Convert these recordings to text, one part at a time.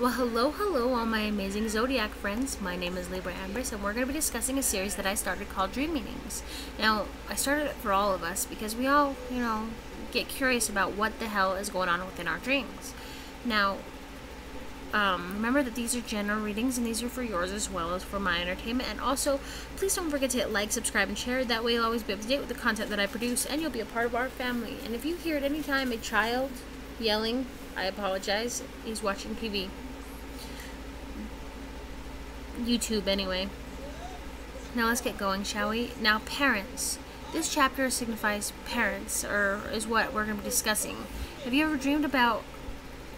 Well, hello, hello, all my amazing zodiac friends. My name is Libra Empress, and we're going to be discussing a series that I started called Dream Meanings. Now, I started it for all of us because we all, you know, get curious about what the hell is going on within our dreams. Now, um, remember that these are general readings and these are for yours as well as for my entertainment. And also, please don't forget to hit like, subscribe, and share. That way, you'll always be up to date with the content that I produce and you'll be a part of our family. And if you hear at any time a child yelling, I apologize. He's watching TV. YouTube anyway. Now let's get going, shall we? Now, parents. This chapter signifies parents, or is what we're going to be discussing. Have you ever dreamed about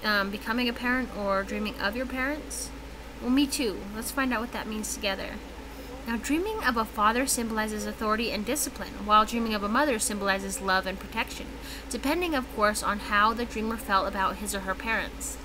um, becoming a parent or dreaming of your parents? Well, me too. Let's find out what that means together. Now, dreaming of a father symbolizes authority and discipline, while dreaming of a mother symbolizes love and protection, depending, of course, on how the dreamer felt about his or her parents.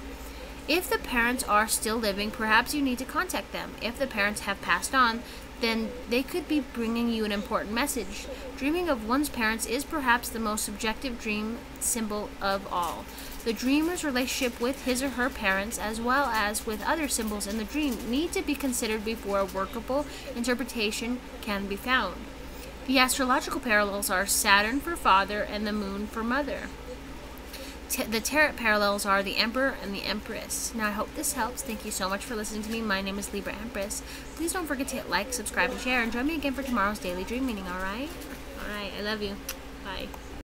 If the parents are still living, perhaps you need to contact them. If the parents have passed on, then they could be bringing you an important message. Dreaming of one's parents is perhaps the most subjective dream symbol of all. The dreamer's relationship with his or her parents, as well as with other symbols in the dream, need to be considered before a workable interpretation can be found. The astrological parallels are Saturn for father and the moon for mother the tarot parallels are the Emperor and the Empress. Now, I hope this helps. Thank you so much for listening to me. My name is Libra Empress. Please don't forget to hit like, subscribe, and share, and join me again for tomorrow's daily dream meaning, alright? Alright, I love you. Bye.